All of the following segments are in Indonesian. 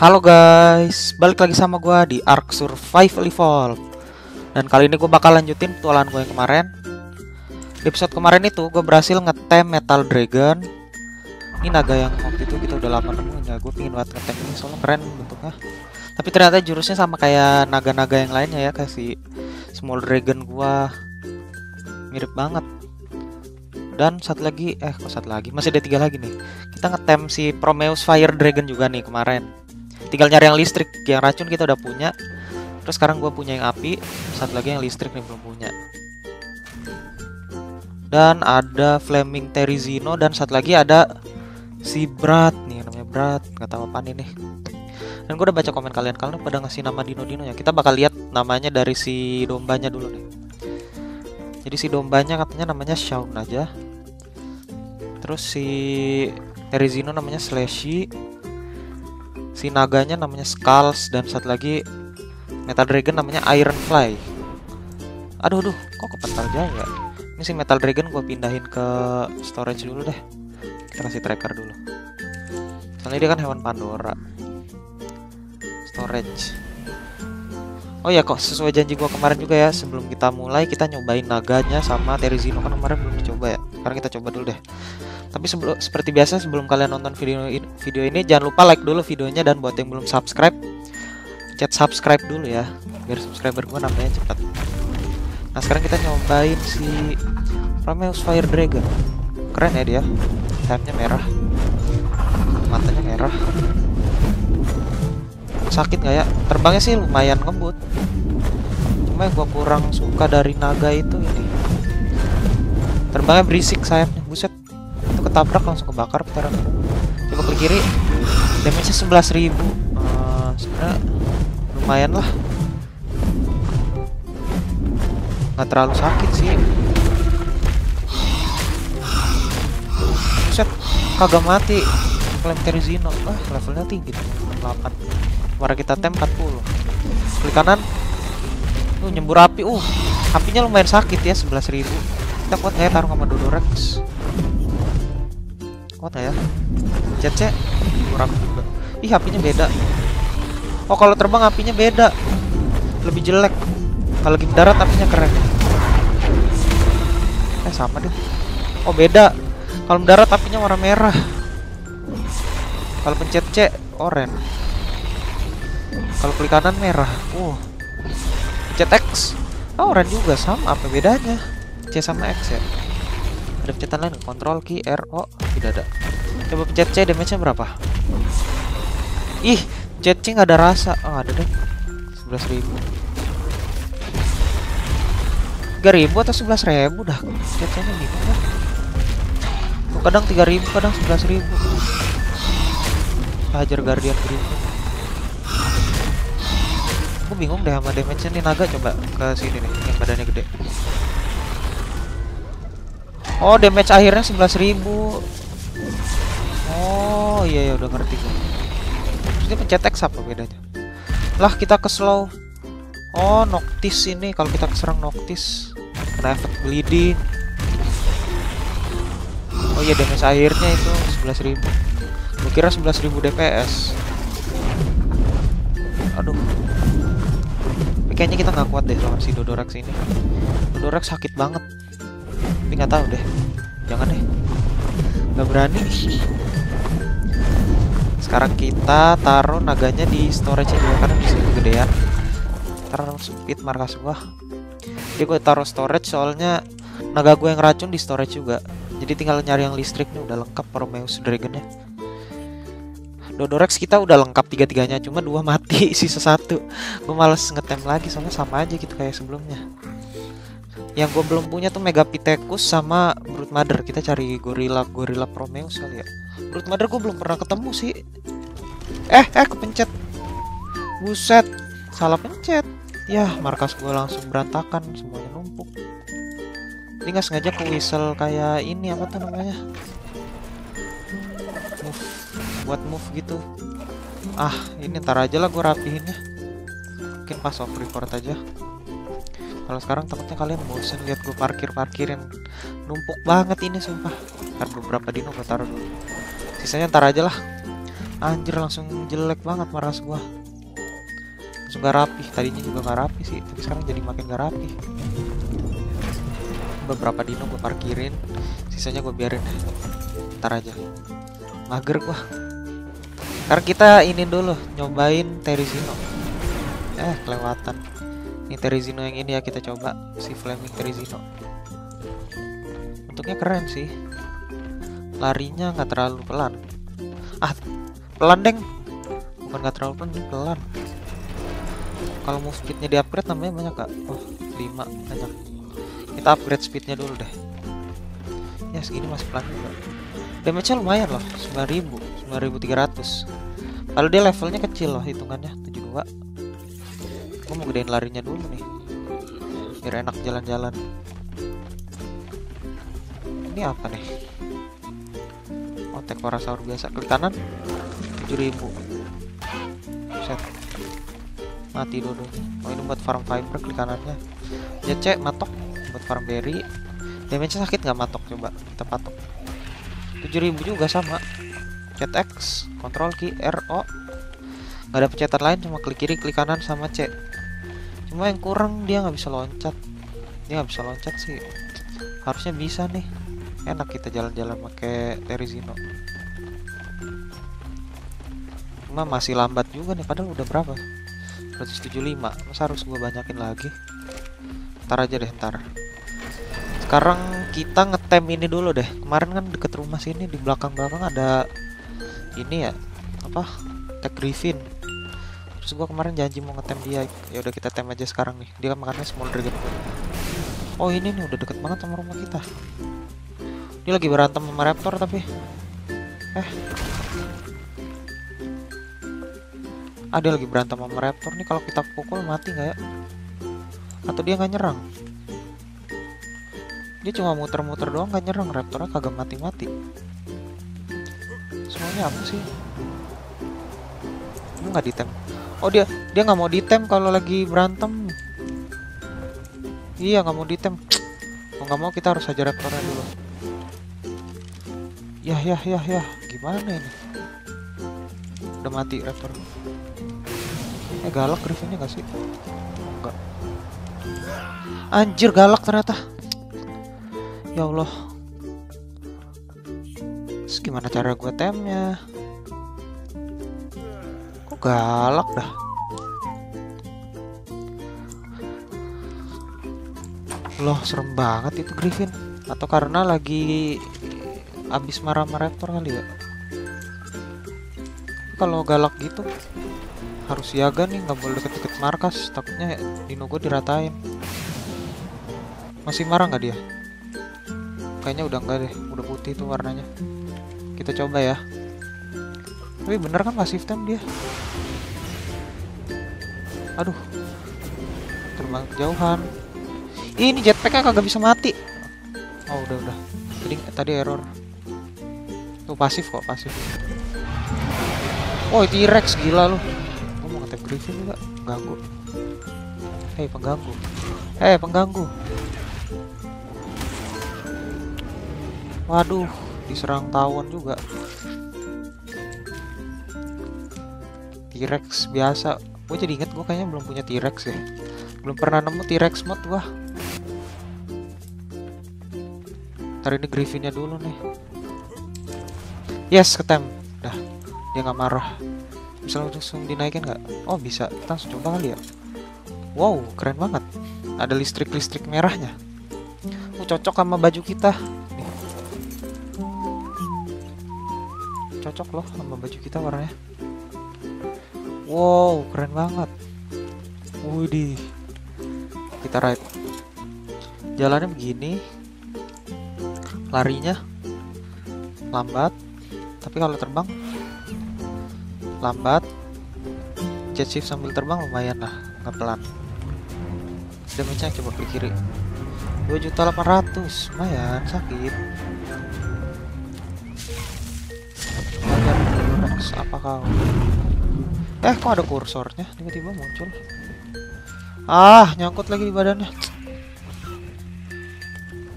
Halo guys, balik lagi sama gua di Ark Survival Evolve Dan kali ini gue bakal lanjutin petualangan gue yang kemarin. Di episode kemarin itu gue berhasil ngetem Metal Dragon. Ini naga yang waktu itu kita udah lama nemuin ya. Gue pingin banget ngetem ini soalnya keren bentuknya. Tapi ternyata jurusnya sama kayak naga-naga yang lainnya ya Kayak si Small Dragon gua. Mirip banget. Dan satu lagi eh kok satu lagi? Masih ada tiga lagi nih. Kita ngetem si Prometheus Fire Dragon juga nih kemarin tinggal nyari yang listrik yang racun kita udah punya. Terus sekarang gue punya yang api satu lagi yang listrik nih belum punya. Dan ada Flaming Terizino dan satu lagi ada si Brat nih namanya Brat nggak tahu apa ini. Dan gue udah baca komen kalian kalian pada ngasih nama dino-dino ya kita bakal lihat namanya dari si dombanya dulu nih. Jadi si dombanya katanya namanya Shaun aja. Terus si Terizino namanya Slashy si naganya namanya Skulls dan satu lagi Metal Dragon namanya Ironfly aduh aduh kok kepental jaya ini si Metal Dragon gue pindahin ke storage dulu deh. Kita kasih tracker dulu. Soalnya dia kan hewan Pandora. Storage. Oh ya kok sesuai janji gua kemarin juga ya sebelum kita mulai kita nyobain naganya sama Terizino kan kemarin belum dicoba ya. Sekarang kita coba dulu deh. Tapi sebelum seperti biasa sebelum kalian nonton video ini, video ini jangan lupa like dulu videonya dan buat yang belum subscribe chat subscribe dulu ya biar subscriber gua nambahnya cepat. Nah sekarang kita nyobain si Prometheus Fire Dragon. Keren ya dia. Sayapnya merah. Matanya merah sakit nggak ya terbangnya sih lumayan lembut cuma yang gua kurang suka dari naga itu ini terbangnya berisik sayapnya ketabrak langsung kebakar putaran coba ke kiri. Damage nya 11 ribu. Uh, sebenarnya lumayan lah. Nggak terlalu sakit sih. Buset kagak mati. Flame Terizino ah levelnya tinggi. Tuh 8 Suara kita tem 40 Klik kanan. Tuh nyembur api. Uh apinya lumayan sakit ya 11.000 Kita kuat ya taruh sama Dodorex Kuat gak ya CC Kurang juga Ih apinya beda Oh kalau terbang apinya beda Lebih jelek Kalau lagi darat apinya keren Eh sama deh Oh beda Kalau mendarat apinya warna merah Kalau pencet C Orange kalau klik kanan merah. Uh. Pencet X. Oh, orange juga sama. Apa bedanya? C sama X ya. Ada pencetan lain? Kontrol key R O tidak ada. Coba pencet C damage-nya berapa? Ih, pencet C nggak ada rasa. Oh, ada deh. 11.000. 3000 atau 11.000 dah. Pencet C-nya bingung kan. Tuh, kadang 3000, kadang 11.000. Hajar Guardian Griffin aku bingung deh sama damage nya nih naga coba ke sini nih yang badannya gede oh damage akhirnya 11.000 oh iya ya udah ngerti gue dia pencet X apa bedanya? Lah kita ke slow. Oh Noctis ini. Kalau kita keserang Noctis kena efek bleeding. Oh iya damage akhirnya itu 11.000 gue kira 11.000 DPS aduh. Kayaknya kita nggak kuat deh lawan si Dodorax ini. Dodorax sakit banget tapi nggak tahu deh. Jangan deh. Nggak berani. Sekarang kita taruh naganya di storage juga karena bisa kegedean. Taruh speed markas gua jadi gue taruh storage soalnya naga gue yang racun di storage juga. Jadi tinggal nyari yang listrik nih udah lengkap Prometheus Dragonnya. Dodorex kita udah lengkap tiga-tiganya cuma dua mati sisa satu. Gue males ngetem lagi soalnya sama aja gitu kayak sebelumnya yang gue belum punya tuh Megapithecus sama Brute Mother. Kita cari Gorilla Gorilla Prometheus kali ya. Brute Mother gue belum pernah ketemu sih. Eh eh kepencet. Buset. Salah pencet. Ya markas gue langsung berantakan. Semuanya numpuk. Ini nggak sengaja ke whistle kayak ini apa tuh namanya? Move. Buat move gitu. Ah ini ntar aja lah gue rapihin ya mungkin pas off record aja kalau sekarang takutnya kalian bosen lihat gue parkir parkirin numpuk banget ini sumpah. Ntar beberapa dino gue taruh dulu. Sisanya ntar aja lah. Anjir langsung jelek banget maras gua. Langsung gak rapi. Tadinya juga gak rapi sih tapi sekarang jadi makin gak rapi. Beberapa dino gue parkirin. Sisanya gue biarin. Ntar aja. Mager gua. Sekarang kita ini dulu nyobain Terizino eh kelewatan ini Terizino yang ini ya kita coba. Si Flaming Terizino bentuknya keren sih. Larinya nggak terlalu pelan. Ah pelan deng. Bukan nggak terlalu pelan pelan. Kalau move speednya di upgrade namanya banyak kak. Oh 5 banyak. Kita upgrade speednya dulu deh. Ya segini masih pelan juga. Damage nya lumayan loh 9000 9300 kalau dia levelnya kecil loh hitungannya. 72 gue mau gedein larinya dulu nih. Biar enak jalan-jalan. Ini apa nih? Oh tekorasaur biasa. Klik kanan. 7000 set. Mati dulu. Oh ini buat farm fiber. Klik kanannya. Ya cek. Matok. Buat farm berry. Damage sakit nggak? Matok. Coba kita patok. 7000 juga sama. Chat X. Kontrol key. R O. Nggak ada pencetan lain. Cuma klik kiri klik kanan sama C cuma yang kurang dia nggak bisa loncat. Dia nggak bisa loncat sih. Harusnya bisa nih. Enak kita jalan-jalan pakai Terizino cuma masih lambat juga nih padahal udah berapa? 175 masa harus gue banyakin lagi? Ntar aja deh ntar. Sekarang kita ngetem ini dulu deh. Kemarin kan deket rumah sini di belakang-belakang ada ini ya apa? Tag griffin terus gua kemarin janji mau ngetem dia. Ya udah kita tem aja sekarang nih. Dia kan makannya small dragon oh ini nih udah deket banget sama rumah kita. Dia lagi berantem sama raptor tapi. Eh. Ada ah, lagi berantem sama raptor nih. Kalau kita pukul mati nggak ya? Atau dia nggak nyerang? Dia cuma muter-muter doang gak nyerang. Raptornya kagak mati-mati. Semuanya apa sih? Lu nggak ditem oh dia dia nggak mau ditem kalau lagi berantem. Iya nggak mau ditem. Mau nggak mau kita harus aja raptornya dulu. Ya ya ya ya. Gimana ini? Udah mati raptor eh galak griffinnya gak sih? Enggak anjir galak ternyata. Ya Allah. Terus gimana cara gue temnya? Galak dah? Loh, serem banget itu Griffin. Atau karena lagi abis marah-marah rektor kali ya? Kalau galak gitu harus siaga nih, nggak boleh deket-deket markas. Takutnya dino gue diratain. Masih marah nggak dia? kayaknya udah enggak deh udah putih tuh warnanya kita coba ya tapi bener kan pasif time dia aduh. Terbang kejauhan. Ini jetpacknya kagak bisa mati. Oh udah udah. Jadi tadi error. Tuh pasif kok pasif. Oh T-Rex gila lu. Gue mau ngetep Griffin juga. Ganggu. Hei pengganggu. Hei pengganggu. Waduh, diserang tawon juga. T-Rex biasa. Gue jadi inget gue kayaknya belum punya T-Rex ya. Belum pernah nemu T-Rex mod gua. Ntar ini Griffinnya dulu nih. Yes, ketem. Dah, dia nggak marah. Bisa langsung dinaikin nggak? Oh bisa. Kita langsung coba kali ya. Wow, keren banget. Ada listrik-listrik merahnya. Oh, cocok sama baju kita. cocok loh sama baju kita warnanya wow keren banget. Widih kita ride. Jalannya begini. Larinya lambat. Tapi kalau terbang lambat. Jet shift sambil terbang lumayan lah nggak pelan. Damage-nya coba klik kiri. 2.800 lumayan sakit. Apa kau eh kok ada kursornya? Tiba-tiba muncul. Ah nyangkut lagi di badannya.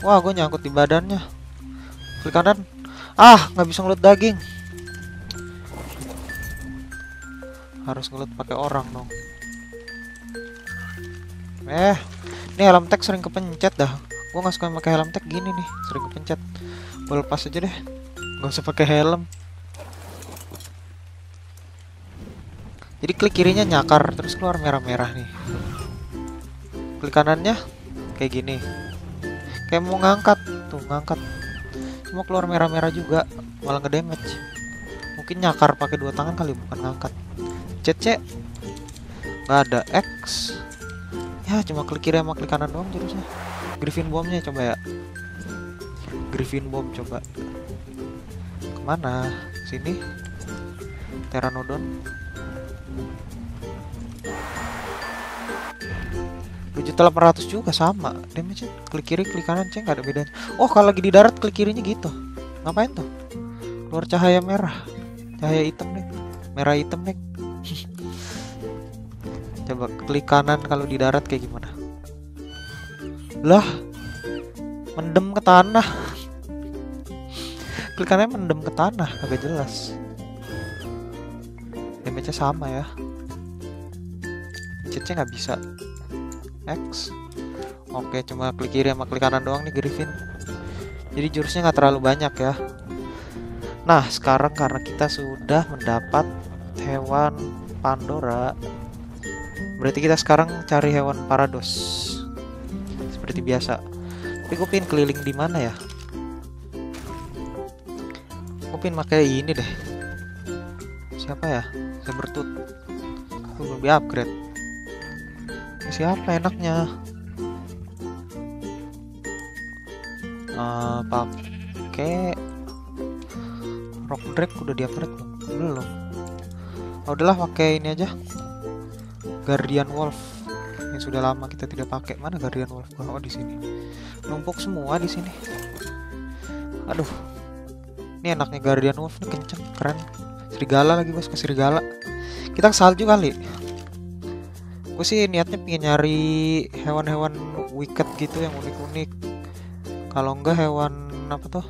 Wah gue nyangkut di badannya. Klik kanan. Ah nggak bisa ngelut daging. Harus ngelut pakai orang dong. Eh ini helm tag sering kepencet dah. Gua nggak suka pakai helm tag gini nih sering kepencet. Gua lepas aja deh. Nggak usah pakai helm jadi klik kirinya nyakar terus keluar merah-merah nih. Klik kanannya kayak gini. Kayak mau ngangkat tuh ngangkat. Cuma keluar merah-merah juga malah ngedamage. Mungkin nyakar pakai dua tangan kali bukan ngangkat. CC nggak ada X. Ya cuma klik kiri sama klik kanan doang jurusnya. Griffin bombnya coba ya. Griffin bomb coba. Ke mana? Sini. Pteranodon 7800 juga sama. Damage klik kiri klik kanan ceng nggak ada bedanya. Oh kalau lagi di darat klik kirinya gitu. Ngapain tuh? Keluar cahaya merah. Cahaya hitam nih merah hitam nih coba klik kanan kalau di darat kayak gimana? Lah mendem ke tanah. Klik kanan mendem ke tanah agak jelas damage nya sama ya. Cheatnya nggak bisa. X. Oke cuma klik kiri sama klik kanan doang nih Griffin. Jadi jurusnya nggak terlalu banyak ya. Nah sekarang karena kita sudah mendapat hewan Pandora Berarti kita sekarang cari hewan Parados. Seperti biasa. Tapi gue pengen keliling di mana ya? Gue pengen pakai ini deh. Siapa ya Sabertooth Gue belum di upgrade siapa enaknya? Uh, pakai rock drag udah di upgrade belum? Belum. Oh, udahlah pakai ini aja. Guardian wolf. Yang sudah lama kita tidak pakai mana guardian wolf? Oh di sini. Numpuk semua di sini. Aduh. Ini enaknya guardian wolf ini kenceng keren. Serigala lagi bos ke serigala kita salju kali gue sih niatnya pengen nyari hewan-hewan wicked gitu yang unik-unik. Kalau enggak hewan apa tuh?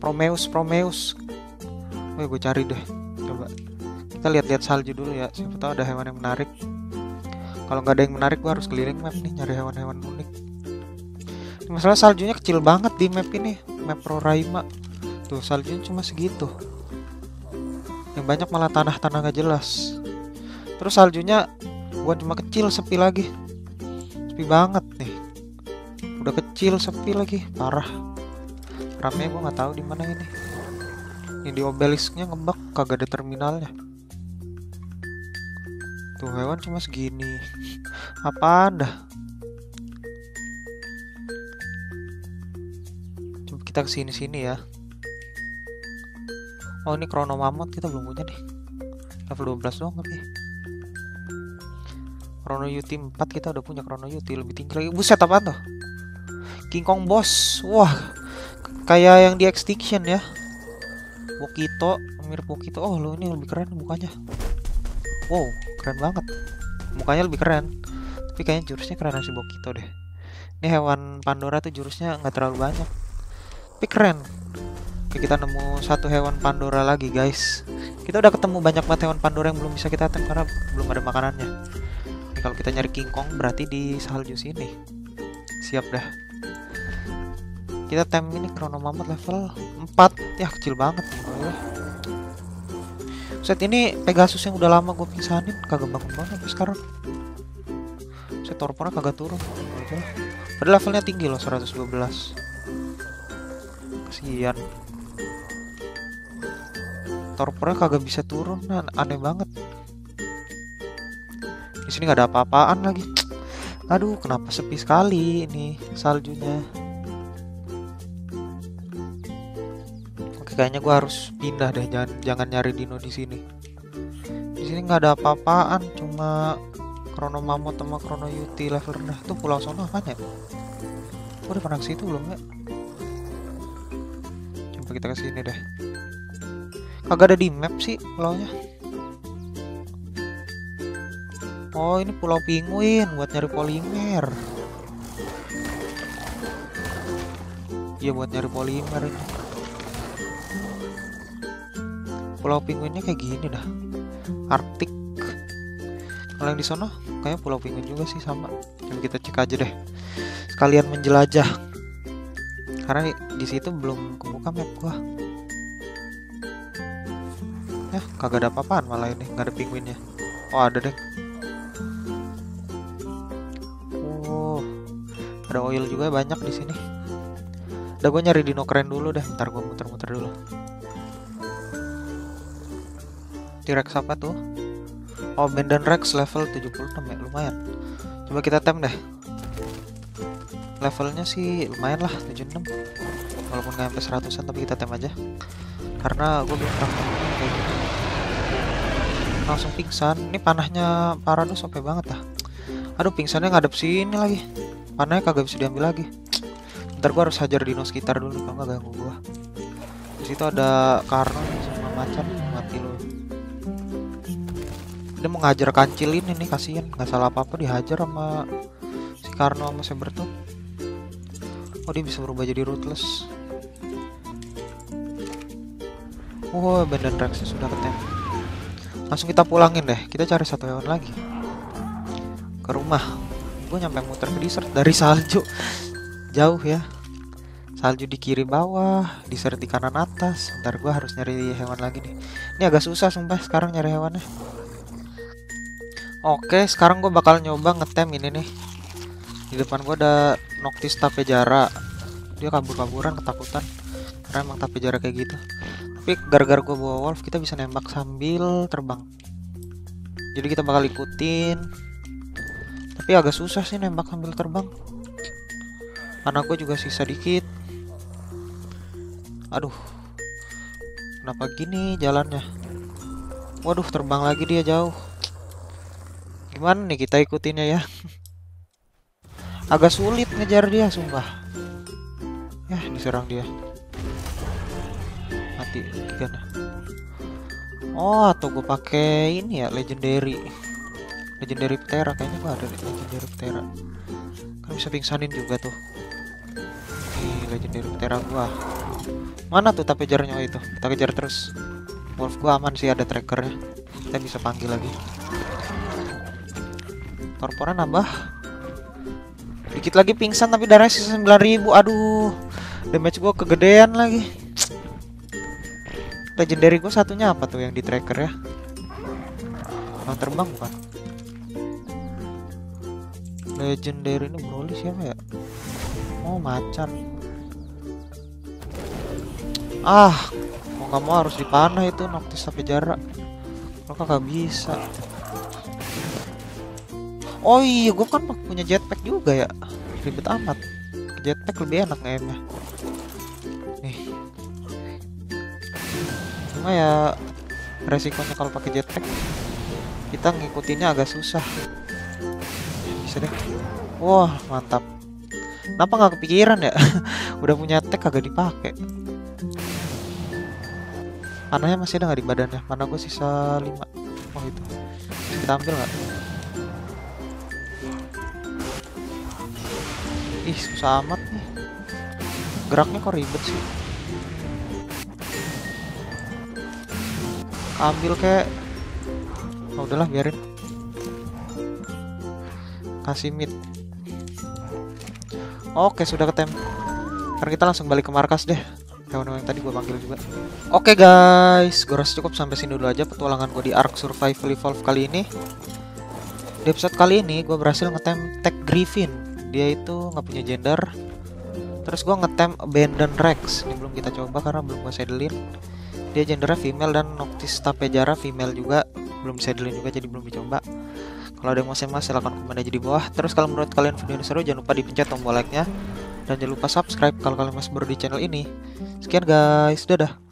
Promeus Promeus. Wih gue cari deh. Coba. Kita lihat-lihat salju dulu ya. Siapa tahu ada hewan yang menarik. Kalau nggak ada yang menarik gue harus keliling map nih nyari hewan-hewan unik. Masalah saljunya kecil banget di map ini. Map Roraima. Tuh saljunya cuma segitu yang banyak malah tanah-tanah gak jelas. Terus saljunya bukan cuma kecil sepi lagi. Sepi banget nih. Udah kecil sepi lagi. Parah. Rame gue nggak tahu di mana ini. Ini di obelisknya ngebak kagak ada terminalnya. Tuh hewan cuma segini. Apa dah? Coba kita ke sini sini ya oh ini krono mamut kita belum punya nih level 12 doang tapi Chrono UT 4 kita udah punya Chrono UT lebih tinggi lagi. Buset apa tuh? King Kong Boss. Wah. Kayak yang di Extinction ya. Bokito, mirip Bokito. Oh, lo ini lebih keren mukanya. Wow, keren banget. Mukanya lebih keren. Tapi kayaknya jurusnya keren si Bokito deh. Ini hewan Pandora tuh jurusnya nggak terlalu banyak. Tapi keren. Oke, kita nemu satu hewan Pandora lagi, guys. Kita udah ketemu banyak banget hewan Pandora yang belum bisa kita tem karena belum ada makanannya. Kalau kita nyari King Kong berarti di salju sini. Siap dah. Kita tem ini Chrono level 4 ya kecil banget ya. set ini Pegasus yang udah lama gue pisahin. Kagak bangun banget sampai sekarang. Set torpornya kagak turun. Padahal levelnya tinggi loh 112 kasihan torpornya kagak bisa turun nah, aneh banget. Di sini nggak ada apa-apaan lagi. Aduh kenapa sepi sekali ini saljunya? Oke kayaknya gue harus pindah deh. Jangan jangan nyari dino di sini. Di sini nggak ada apa-apaan cuma krono mamut sama krono yuti level rendah. Tuh pulau sono apa ya? Udah pernah ke situ belum ya? Coba kita ke sini deh kagak ada di map sih pulaunya. Oh ini pulau penguin buat nyari polimer. Iya buat nyari polimer ini. Pulau penguinnya kayak gini dah. Arctic kalau yang di sana kayak pulau penguin juga sih sama. Coba kita cek aja deh. Sekalian menjelajah. Karena di, di situ belum kebuka map gua ya kagak ada apa-apaan malah ini nggak ada penguinnya. Oh ada deh. Oh ada oil juga banyak di sini. Udah gue nyari dino keren dulu deh. Ntar gue muter-muter dulu. T-Rex apa tuh? Oh Benden Rex level 76 ya lumayan. Coba kita tem deh. Levelnya sih lumayan lah 76 Walaupun gak sampai 100an tapi kita tem aja. Karena gue belum pernah gini Langsung pingsan. Ini panahnya Parados sampai banget ah Aduh pingsannya ngadep sini lagi. Panahnya kagak bisa diambil lagi. Ntar gue harus hajar dino sekitar dulu Kalau nggak ganggu gue Di situ ada karno sama macan Mati lu dia mau ngajar kancil ini kasihan. Nggak salah apa apa dihajar sama si Karno sama Sabertooth oh dia bisa berubah jadi ruthless oh Benden Rex. Sudah ketem. Langsung kita pulangin deh. Kita cari satu hewan lagi. Ke rumah. Gue nyampe muter ke desert dari salju. Jauh ya. Salju di kiri bawah desert di kanan atas. Ntar gue harus nyari hewan lagi nih. Ini agak susah sumpah sekarang nyari hewannya. Oke, sekarang gue bakal nyoba ngetem ini nih. Di depan gue ada Noctis Tapejara. Dia kabur-kaburan ketakutan. Karena emang Tapejara kayak gitu. Tapi gara-gara gue bawa wolf, kita bisa nembak sambil terbang. Jadi kita bakal ikutin. Tapi agak susah sih nembak sambil terbang. Karena gue juga sisa dikit. Aduh. Kenapa gini jalannya? Waduh, terbang lagi dia jauh gimana nih kita ikutinnya ya agak sulit ngejar dia sumpah ya diserang dia mati kan oh atau gue pakai ini ya legendary. Legendary ptera kayaknya gue ada legendary ptera. Kan bisa pingsanin juga tuh. Nih legendary ptera gua. Mana tuh tapi jarnya itu? Kita kejar terus. Wolf gua aman sih ada trackernya. Kita bisa panggil lagi. Torpora nambah. Dikit lagi pingsan tapi darahnya sisa 9000 Aduh Damage gue kegedean lagi Legendary gue satunya apa tuh yang di tracker ya Yang terbang bukan Legendary ini Broly siapa ya Oh macan Ah Mau gak mau harus dipanah itu Noctis sampai jarak Kalau kagak bisa Oh iya, gue kan punya jetpack juga ya. Ribet amat. Jetpack lebih enak ngayaknya. Cuma ya resikonya kalau pakai jetpack kita ngikutinnya agak susah. Bisa deh. Wah, mantap. Kenapa nggak kepikiran ya? Udah punya tag kagak dipakai. Panahnya masih ada nggak di badannya? Mana gue sisa 5 Oh itu. Kita ambil nggak? Ih susah amat nih Geraknya kok ribet sih Ambil kayak oh, udahlah biarin. Kasih mid Oke sudah ketem Sekarang kita langsung balik ke markas deh. Hewan-hewan yang tadi gue panggil juga. Oke guys. Gue rasa cukup sampai sini dulu aja petualangan gue di Ark Survival Evolve kali ini. Di episode kali ini gue berhasil ngetem Tech Griffin. Dia itu nggak punya gender. Terus gue ngetem abandon rex. Ini belum kita coba karena belum gue sedelin dia gendernya female dan noctis tapejara female juga. Belum sedelin juga jadi belum dicoba. Kalau ada yang mau sewa silahkan komen aja di bawah. Terus kalau menurut kalian video ini seru jangan lupa dipencet tombol like nya dan jangan lupa subscribe kalau kalian masih baru di channel ini. Sekian guys. Dadah